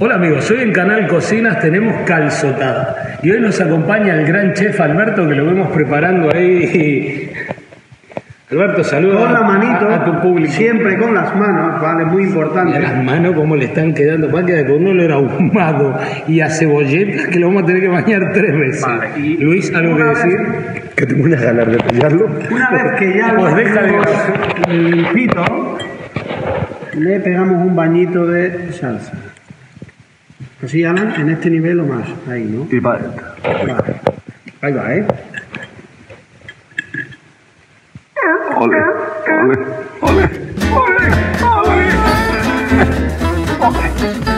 Hola amigos, hoy en Canal Cocinas tenemos calzotada y hoy nos acompaña el gran chef Alberto que lo vemos preparando ahí. Alberto, saluda Con la manito, a, a tu público. siempre con las manos, vale, muy importante. las manos cómo le están quedando, va a quedar con un olor ahumado y a cebolleta que lo vamos a tener que bañar tres veces. Vale, y Luis, ¿algo que vez- decir? Que tengo unas ganas de pillarlo. Una vez que ya Pues lo deja de- tenemos limpito, le pegamos un bañito de salsa. Así, Alan, en este nivel o más. Ahí, ¿no? Y para adentro. Vale. Ahí va, ¿eh? Ole, ole, ole, ole, ole. A